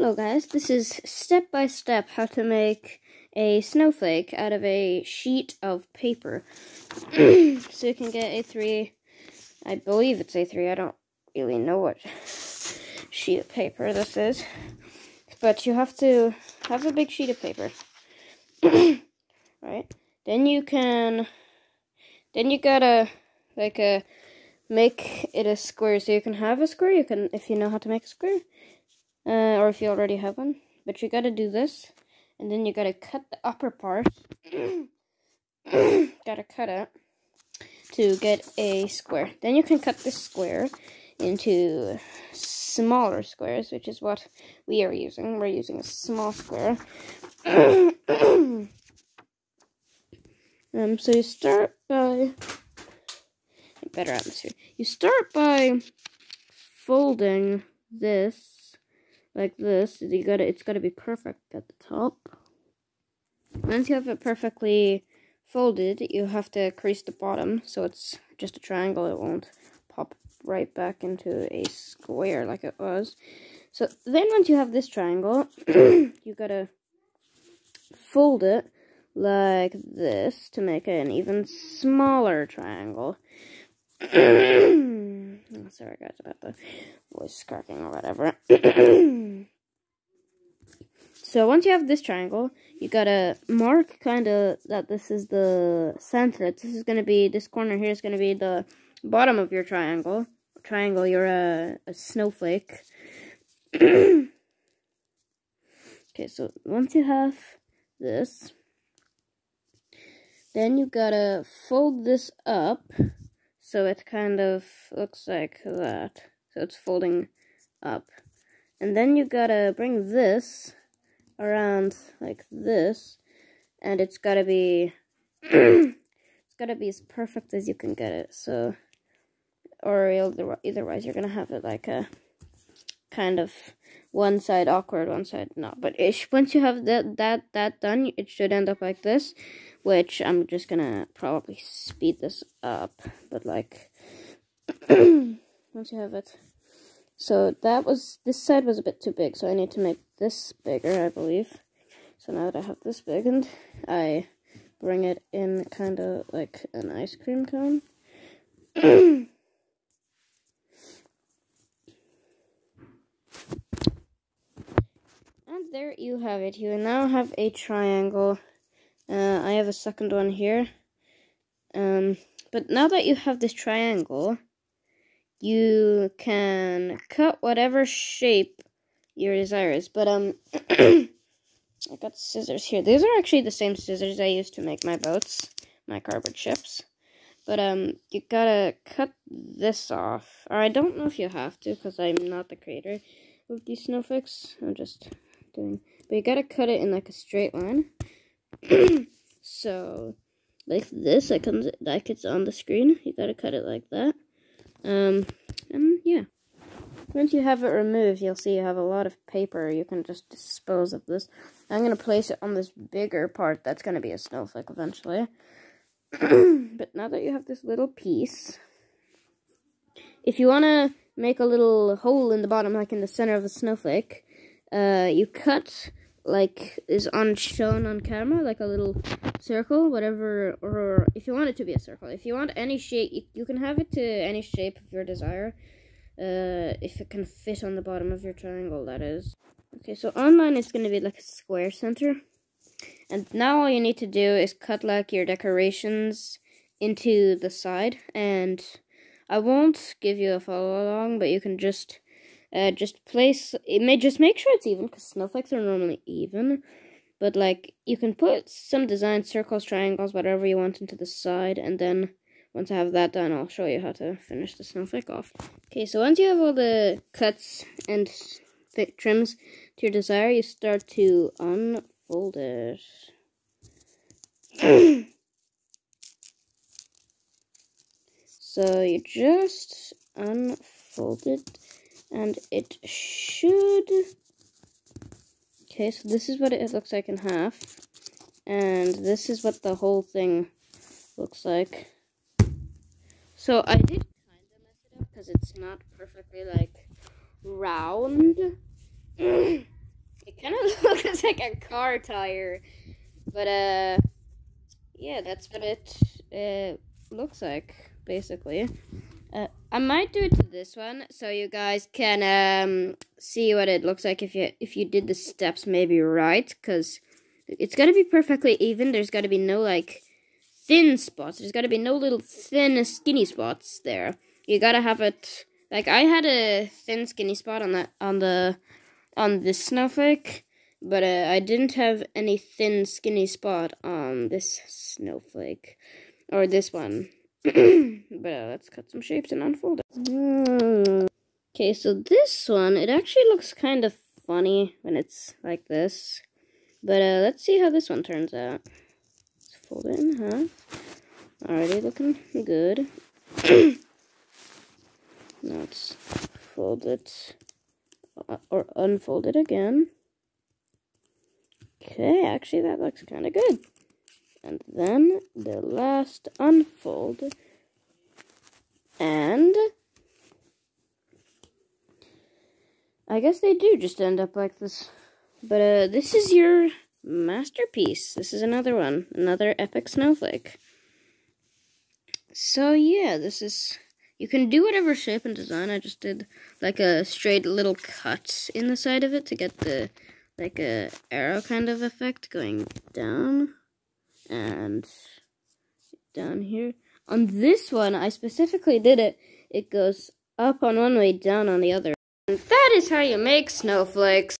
Hello guys, this is step by step how to make a snowflake out of a sheet of paper. so you can get A3, I believe it's A3, I don't really know what sheet of paper this is. But you have to have a big sheet of paper. right? Then you can, then you gotta, like, a, uh, make it a square. So you can have a square, you can, if you know how to make a square uh, or if you already have one. But you gotta do this, and then you gotta cut the upper part. gotta cut it to get a square. Then you can cut this square into smaller squares, which is what we are using. We're using a small square. um, so you start by better atmosphere. You start by folding this like this. You gotta, it's gotta be perfect at the top. Once you have it perfectly folded, you have to crease the bottom so it's just a triangle. It won't pop right back into a square like it was. So then once you have this triangle, you gotta fold it like this to make an even smaller triangle. sorry guys about the voice cracking or whatever. so once you have this triangle, you gotta mark kind of that this is the center. This is gonna be, this corner here is gonna be the bottom of your triangle. Triangle, you're a, a snowflake. okay, so once you have this, then you gotta fold this up so it kind of looks like that. So it's folding up. And then you gotta bring this around like this. And it's gotta be, it's gotta be as perfect as you can get it. So, or otherwise you're gonna have it like a kind of one side awkward, one side not. But ish, once you have that, that, that done, it should end up like this which I'm just gonna probably speed this up, but like, once you have it. So that was, this side was a bit too big, so I need to make this bigger, I believe. So now that I have this big, and I bring it in kind of like an ice cream cone. and there you have it. You now have a triangle uh, I have a second one here. Um, but now that you have this triangle, you can cut whatever shape your desire is. But um, I got scissors here. These are actually the same scissors I used to make my boats, my cardboard ships. But um, you gotta cut this off. Or I don't know if you have to, because I'm not the creator of these snowflakes. I'm just doing. But you gotta cut it in like a straight line. so, like this, that comes like it's on the screen. You gotta cut it like that. Um, and yeah. Once you have it removed, you'll see you have a lot of paper. You can just dispose of this. I'm gonna place it on this bigger part. That's gonna be a snowflake eventually. but now that you have this little piece, if you wanna make a little hole in the bottom, like in the center of a snowflake, uh, you cut like is on shown on camera, like a little circle, whatever, or if you want it to be a circle. If you want any shape, you, can have it to any shape of your desire. Uh, if it can fit on the bottom of your triangle, that is. Okay, so online it's going to be like a square center. And now all you need to do is cut like your decorations into the side. And I won't give you a follow along, but you can just uh, just place it may just make sure it's even because snowflakes are normally even. But like you can put some design circles, triangles, whatever you want into the side, and then once I have that done, I'll show you how to finish the snowflake off. Okay, so once you have all the cuts and thick trims to your desire, you start to unfold it. so you just unfold it and it should okay so this is what it looks like in half and this is what the whole thing looks like so I did kind of mess it up because it's not perfectly like round it kind of looks like a car tire. But uh, yeah, that's what it uh, looks like basically. I might do it to this one so you guys can um, see what it looks like if you if you did the steps maybe right because it's got to be perfectly even. There's got to be no like thin spots. There's got to be no little thin skinny spots there. You got to have it like I had a thin skinny spot on that on the on this snowflake, but uh, I didn't have any thin skinny spot on this snowflake or this one. but uh, let's cut some shapes and unfold it. Okay, so this one, it actually looks kind of funny when it's like this. But uh, let's see how this one turns out. Let's fold it in half. Already looking good. now let's fold it uh, or unfold it again. Okay, actually that looks kind of good. And then the last unfold. And I guess they do just end up like this. But uh, this is your masterpiece. This is another one. Another epic snowflake. So yeah, this is... You can do whatever shape and design. I just did like a straight little cut in the side of it to get the like a arrow kind of effect going down and down here. On this one, I specifically did it. It goes up on one way, down on the other. And that is how you make snowflakes.